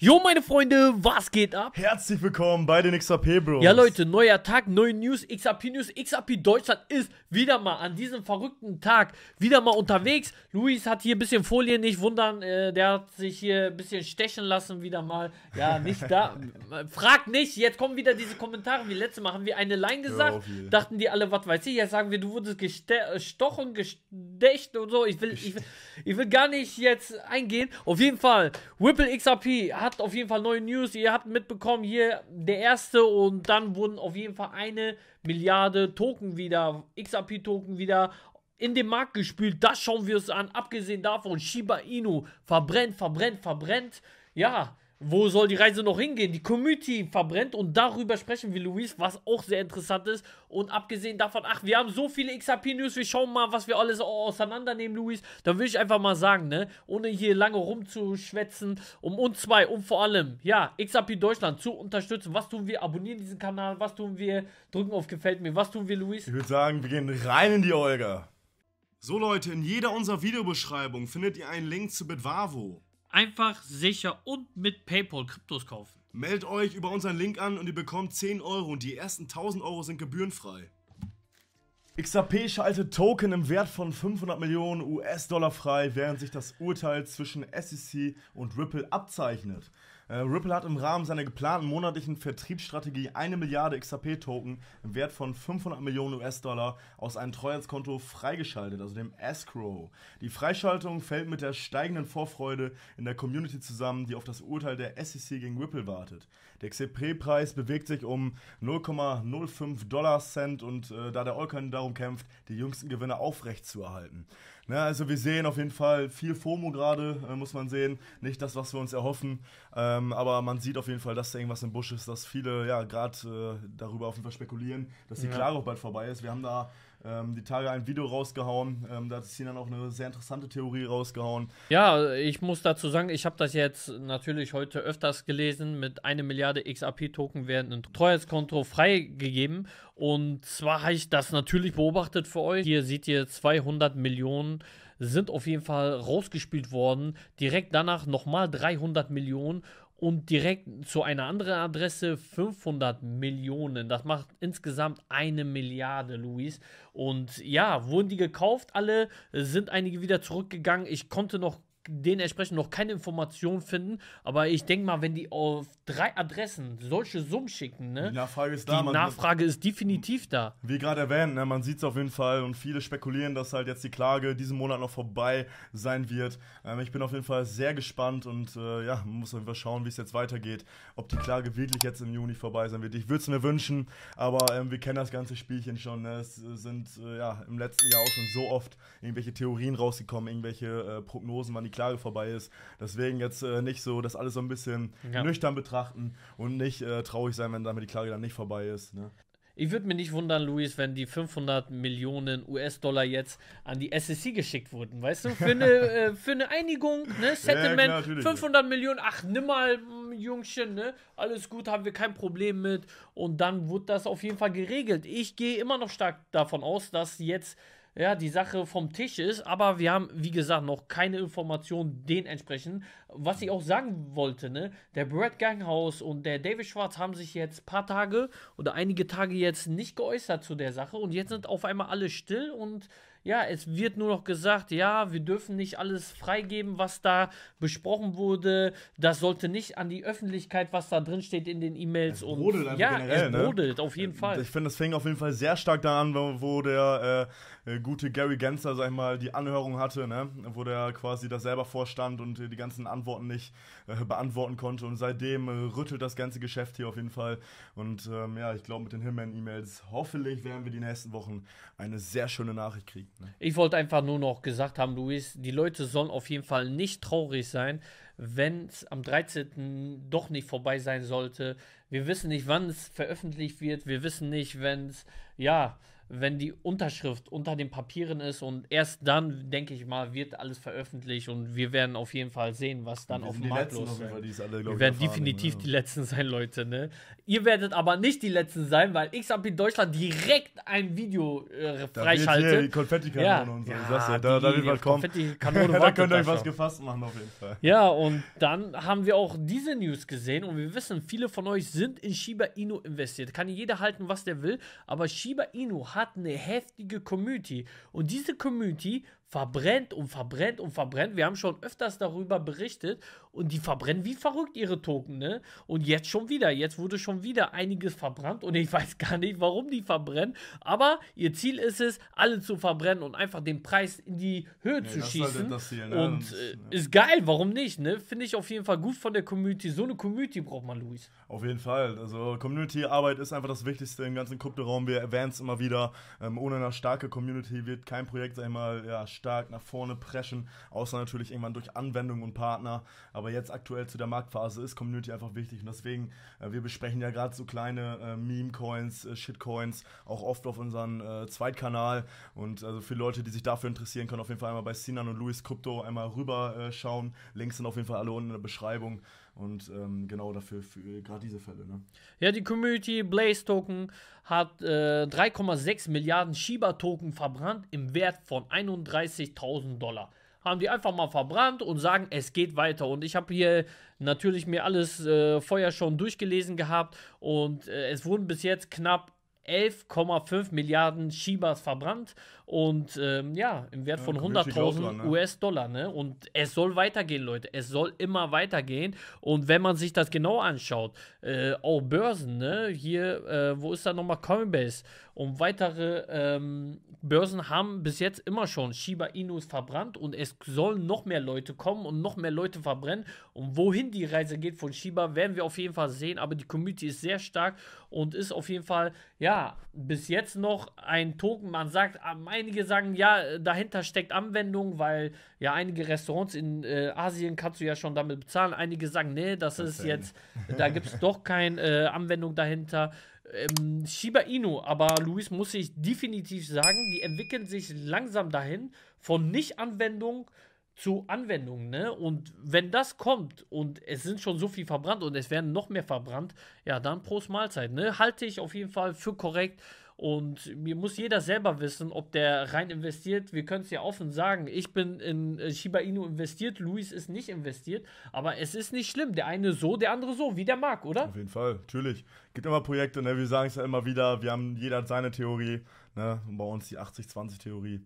Jo, meine Freunde, was geht ab? Herzlich willkommen bei den XAP Bros. Ja, Leute, neuer Tag, neue News, XAP News, XAP Deutschland ist wieder mal an diesem verrückten Tag wieder mal unterwegs. Luis hat hier ein bisschen Folie, nicht wundern, äh, der hat sich hier ein bisschen stechen lassen, wieder mal. Ja, nicht da. Frag nicht, jetzt kommen wieder diese Kommentare wie letzte Mal. Haben wir eine Line gesagt? hier. Dachten die alle, was weiß ich, jetzt sagen wir, du wurdest gestochen, gestecht und so. Ich will, ich, will, ich will gar nicht jetzt eingehen. Auf jeden Fall, Whipple XRP hat auf jeden Fall neue News. Ihr habt mitbekommen, hier der erste und dann wurden auf jeden Fall eine Milliarde Token wieder, XRP-Token wieder in den Markt gespült. Das schauen wir uns an. Abgesehen davon, Shiba Inu verbrennt, verbrennt, verbrennt. Ja, wo soll die Reise noch hingehen? Die Community verbrennt und darüber sprechen wir, Luis, was auch sehr interessant ist. Und abgesehen davon, ach, wir haben so viele XRP-News, wir schauen mal, was wir alles auseinandernehmen, Luis. Dann will ich einfach mal sagen, ne, ohne hier lange rumzuschwätzen, um uns zwei, um vor allem, ja, XRP Deutschland zu unterstützen. Was tun wir? Abonnieren diesen Kanal, was tun wir? Drücken auf Gefällt mir, was tun wir, Luis? Ich würde sagen, wir gehen rein in die Olga. So Leute, in jeder unserer Videobeschreibung findet ihr einen Link zu Bitwavo. Einfach, sicher und mit PayPal Kryptos kaufen. Meldet euch über unseren Link an und ihr bekommt 10 Euro und die ersten 1000 Euro sind gebührenfrei. XAP schaltet Token im Wert von 500 Millionen US-Dollar frei, während sich das Urteil zwischen SEC und Ripple abzeichnet. Äh, Ripple hat im Rahmen seiner geplanten monatlichen Vertriebsstrategie eine Milliarde XAP-Token im Wert von 500 Millionen US-Dollar aus einem Treuhandskonto freigeschaltet, also dem Escrow. Die Freischaltung fällt mit der steigenden Vorfreude in der Community zusammen, die auf das Urteil der SEC gegen Ripple wartet. Der XAP-Preis bewegt sich um 0,05 Dollar Cent und äh, da der Olkan darum kämpft, die jüngsten Gewinne aufrechtzuerhalten. Ne, also wir sehen auf jeden Fall viel FOMO gerade, äh, muss man sehen. Nicht das, was wir uns erhoffen, ähm, aber man sieht auf jeden Fall, dass da irgendwas im Busch ist, dass viele ja gerade äh, darüber auf jeden Fall spekulieren, dass die Ja. Klage auch bald vorbei ist. Wir haben da ähm, die Tage ein Video rausgehauen, ähm, da hat Sinan auch eine sehr interessante Theorie rausgehauen. Ja, ich muss dazu sagen, ich habe das jetzt natürlich heute öfters gelesen. Mit einer Milliarde XRP-Token werden ein Treuhandskonto freigegeben. Und zwar habe ich das natürlich beobachtet für euch. Hier seht ihr 200 Millionen sind auf jeden Fall rausgespielt worden. Direkt danach nochmal 300 Millionen und direkt zu einer anderen Adresse 500 Millionen. Das macht insgesamt eine Milliarde, Luis. Und ja, wurden die gekauft alle, sind einige wieder zurückgegangen. Ich konnte noch dementsprechend noch keine Informationen finden, aber ich denke mal, wenn die auf drei Adressen solche Summen schicken, ne? Die Nachfrage ist Die da. man- Nachfrage ist definitiv da. Wie gerade erwähnt, ne, man sieht es auf jeden Fall und viele spekulieren, dass halt jetzt die Klage diesen Monat noch vorbei sein wird. Ähm, ich bin auf jeden Fall sehr gespannt und äh, ja, man muss auf jeden Fall schauen, wie es jetzt weitergeht, ob die Klage wirklich jetzt im Juni vorbei sein wird. Ich würde es mir wünschen, aber ähm, wir kennen das ganze Spielchen schon. Ne? Es äh, sind äh, ja im letzten Jahr auch schon so oft irgendwelche Theorien rausgekommen, irgendwelche äh, Prognosen, wann die Klage vorbei ist. Deswegen jetzt äh, nicht so das alles so ein bisschen Ja. nüchtern betrachten und nicht äh, traurig sein, wenn damit die Klage dann nicht vorbei ist. Ne? Ich würde mich nicht wundern, Luis, wenn die 500 Millionen US-Dollar jetzt an die SEC geschickt wurden, weißt du? Für eine, äh, für eine Einigung, ne? Settlement, klar, natürlich. 500 Millionen, ach, nimm mal, mm, Jungchen, ne? Alles gut, haben wir kein Problem mit. Und dann wird das auf jeden Fall geregelt. Ich gehe immer noch stark davon aus, dass jetzt ja, die Sache vom Tisch ist, aber wir haben, wie gesagt, noch keine Informationen dementsprechend. Was ich auch sagen wollte, ne, der Brad Ganghaus und der David Schwarz haben sich jetzt paar Tage oder einige Tage jetzt nicht geäußert zu der Sache und jetzt sind auf einmal alle still und ja, es wird nur noch gesagt, ja, wir dürfen nicht alles freigeben, was da besprochen wurde. Das sollte nicht an die Öffentlichkeit, was da drin steht in den E-Mails. Es und brodelt einfach ja, generell, es ne? brodelt, auf jeden Fall. Ich finde, das fing auf jeden Fall sehr stark da an, wo, wo der äh, äh, gute Gary Gensler, sag ich mal, die Anhörung hatte, ne? wo der quasi da selber vorstand und äh, die ganzen Antworten nicht äh, beantworten konnte. Und seitdem äh, rüttelt das ganze Geschäft hier auf jeden Fall. Und ähm, ja, ich glaube, mit den Hillman-E-Mails, hoffentlich werden wir die nächsten Wochen eine sehr schöne Nachricht kriegen. Ne? Ich wollte einfach nur noch gesagt haben, Luis, die Leute sollen auf jeden Fall nicht traurig sein, wenn es am 13. doch nicht vorbei sein sollte. Wir wissen nicht, wann es veröffentlicht wird. Wir wissen nicht, wenn es, ja, wenn die Unterschrift unter den Papieren ist und erst dann, denke ich mal, wird alles veröffentlicht und wir werden auf jeden Fall sehen, was dann auf dem Markt los ist. Wir werden definitiv ne? die Letzten sein, Leute, ne? Ihr werdet aber nicht die Letzten sein, weil XRP Deutschland direkt ein Video äh, Da wird hier die freischaltet. Konfettikanone und so. dir, da, da wird was kommen. Da könnt ihr euch da was gefasst machen auf jeden Fall. Ja, und dann haben wir auch diese News gesehen und wir wissen, viele von euch sind in Shiba Inu investiert. Kann jeder halten, was der will, aber Shiba Inu hat eine heftige Community. Und diese Community verbrennt und verbrennt und verbrennt. Wir haben schon öfters darüber berichtet und die verbrennen wie verrückt ihre Token, ne? Und jetzt schon wieder, jetzt wurde schon wieder einiges verbrannt und ich weiß gar nicht, warum die verbrennen, aber ihr Ziel ist es, alle zu verbrennen und einfach den Preis in die Höhe zu das ist halt schießen. das Ziel, ne? Und äh, ja. ist geil, warum nicht, ne? Finde ich auf jeden Fall gut von der Community. So eine Community braucht man, Luis. Auf jeden Fall. Also Community-Arbeit ist einfach das Wichtigste im ganzen Kryptoraum. Wir erwähnen es immer wieder. Ähm, ohne eine starke Community wird kein Projekt, sag ich mal, ja, stark nach vorne preschen. Außer natürlich irgendwann durch Anwendungen und Partner. Aber jetzt aktuell zu der Marktphase ist Community einfach wichtig. Und deswegen, äh, wir besprechen ja gerade so kleine äh, Meme-Coins, äh, Shitcoins, auch oft auf unserem äh, Zweitkanal. Und also für Leute, die sich dafür interessieren, können auf jeden Fall einmal bei Sinan und Luis Krypto einmal rüber äh, schauen. Links sind auf jeden Fall alle unten in der Beschreibung. Und ähm, genau dafür, für gerade diese Fälle. Ne? Ja, die Community Blaze Token hat äh, 3,6 Milliarden Shiba Token verbrannt im Wert von 31.000 Dollar. Haben die einfach mal verbrannt und sagen, es geht weiter. Und ich habe hier natürlich mir alles äh, vorher schon durchgelesen gehabt und äh, es wurden bis jetzt knapp 11,5 Milliarden Shibas verbrannt und ähm, ja, im Wert Ja, von dran, 100.000 ne? US-Dollar, ne? Und es soll weitergehen, Leute. Es soll immer weitergehen. Und wenn man sich das genau anschaut, äh, auch Börsen, ne? Hier, äh, wo ist da nochmal Coinbase? Und weitere ähm, Börsen haben bis jetzt immer schon Shiba Inus verbrannt und es sollen noch mehr Leute kommen und noch mehr Leute verbrennen. Und wohin die Reise geht von Shiba, werden wir auf jeden Fall sehen. Aber die Community ist sehr stark und ist auf jeden Fall, ja, bis jetzt noch ein Token. Man sagt, ähm, einige sagen, ja, dahinter steckt Anwendung, weil ja einige Restaurants in äh, Asien kannst du ja schon damit bezahlen. Einige sagen, nee, das ist Erzählen. jetzt, da gibt es doch keine äh, Anwendung dahinter. Ähm, Shiba Inu, aber Luis muss ich definitiv sagen, die entwickeln sich langsam dahin von Nicht-Anwendung zu Anwendung, ne? Und wenn das kommt und es sind schon so viel verbrannt und es werden noch mehr verbrannt, ja, dann Prost Mahlzeit, ne? Halte ich auf jeden Fall für korrekt. Und mir muss jeder selber wissen, ob der rein investiert. Wir können es ja offen sagen. Ich bin in äh, Shiba Inu investiert, Luis ist nicht investiert. Aber es ist nicht schlimm. Der eine so, der andere so, wie der mag, oder? Auf jeden Fall, natürlich. Gibt immer Projekte, ne? wir sagen es ja immer wieder, wir haben, jeder hat seine Theorie, ne? Und bei uns die 80-20-Theorie.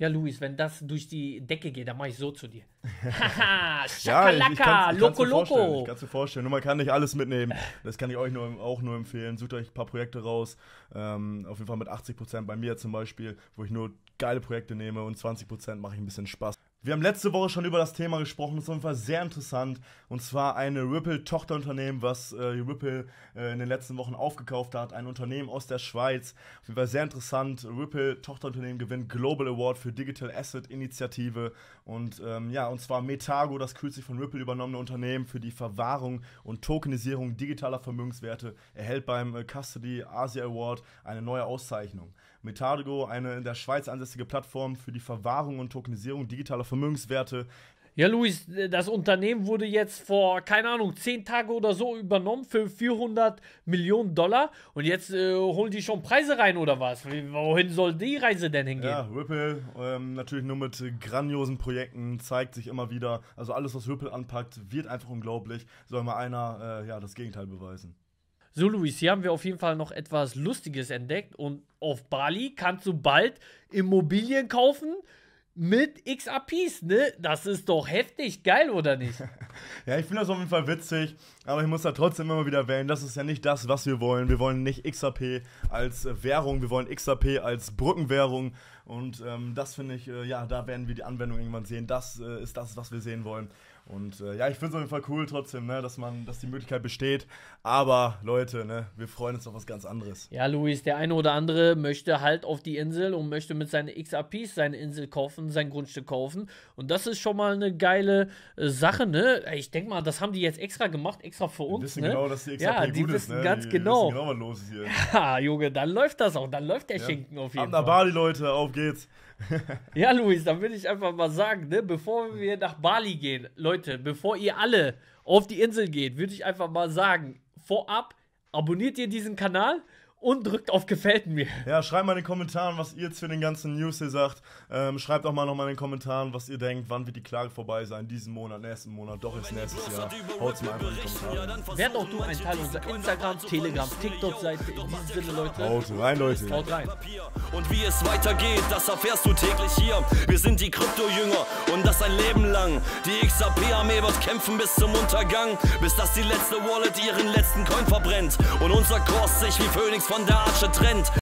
Ja, Luis, wenn das durch die Decke geht, dann mache ich so zu dir. Haha, Ja, Schakalaka, kann's Loco Loco. Ich kann es mir vorstellen. Nur man kann nicht alles mitnehmen. Das kann ich euch nur, auch nur empfehlen. Sucht euch ein paar Projekte raus. Ähm, auf jeden Fall mit 80% bei mir zum Beispiel, wo ich nur geile Projekte nehme und 20% mache ich ein bisschen Spaß. Wir haben letzte Woche schon über das Thema gesprochen, das ist auf jeden Fall sehr interessant. Und zwar eine Ripple-Tochterunternehmen, was äh, Ripple äh, in den letzten Wochen aufgekauft hat. Ein Unternehmen aus der Schweiz. Auf jeden Fall sehr interessant. Ripple-Tochterunternehmen gewinnt Global Award für Digital Asset Initiative. Und ähm, ja, und zwar Metago, das kürzlich von Ripple übernommene Unternehmen für die Verwahrung und Tokenisierung digitaler Vermögenswerte, erhält beim äh, Custody Asia Award eine neue Auszeichnung. Metago, eine in der Schweiz ansässige Plattform für die Verwahrung und Tokenisierung digitaler Vermögenswerte, Ja, Luis, das Unternehmen wurde jetzt vor, keine Ahnung, 10 Tage oder so übernommen für 400 Millionen Dollar. Und jetzt äh, holen die schon Preise rein oder was? Wohin soll die Reise denn hingehen? Ja, Ripple ähm, natürlich nur mit grandiosen Projekten zeigt sich immer wieder. Also alles, was Ripple anpackt, wird einfach unglaublich. Soll mal einer äh, ja das Gegenteil beweisen. So, Luis, hier haben wir auf jeden Fall noch etwas Lustiges entdeckt. Und auf Bali kannst du bald Immobilien kaufen mit XRPs, ne? Das ist doch heftig, geil, oder nicht? Ja, ich finde das auf jeden Fall witzig, aber ich muss da trotzdem immer wieder erwähnen, das ist ja nicht das, was wir wollen. Wir wollen nicht XRP als äh, Währung, wir wollen XRP als Brückenwährung und ähm, das finde ich, äh, ja, da werden wir die Anwendung irgendwann sehen. Das äh, ist das, was wir sehen wollen. Und äh, ja, ich finde es auf jeden Fall cool trotzdem, ne, dass man, dass die Möglichkeit besteht. Aber Leute, ne, wir freuen uns auf was ganz anderes. Ja, Luis, der eine oder andere möchte halt auf die Insel und möchte mit seinen XRPs seine Insel kaufen, sein Grundstück kaufen. Und das ist schon mal eine geile äh, Sache, ne? Ich denke mal, das haben die jetzt extra gemacht, extra für uns. Die wissen ne? genau, dass die XRP ja, die gut wissen ist, ne? ganz die genau. Wissen genau, was los ist hier. Ja, Junge, dann läuft das auch. Dann läuft der Ja. Schinken auf Ab jeden nach Fall. Bali, Leute, auf geht's. Ja, Luis, dann würde ich einfach mal sagen, ne, bevor wir nach Bali gehen, Leute, bevor ihr alle auf die Insel geht, würde ich einfach mal sagen, vorab abonniert ihr diesen Kanal und drückt auf Gefällt mir. Ja, schreibt mal in den Kommentaren, was ihr zu den ganzen News hier sagt. Ähm, schreibt auch mal nochmal in den Kommentaren, was ihr denkt, wann wird die Klage vorbei sein. Diesen Monat, nächsten Monat, doch ist nächstes Jahr. Haut's mal einfach in die Kommentare. Werd auch du ein Teil unserer Instagram, Telegram, TikTok-Seite. In diesem Sinne, Leute, Haut rein, Leute. haut rein. Und wie es weitergeht, das erfährst du täglich hier. Wir sind die Krypto-Jünger und das ein Leben lang. Die XRP-Armee wird kämpfen bis zum Untergang, bis dass die letzte Wallet ihren letzten Coin verbrennt und unser Kurs sich wie Phönix von der Asche trennt.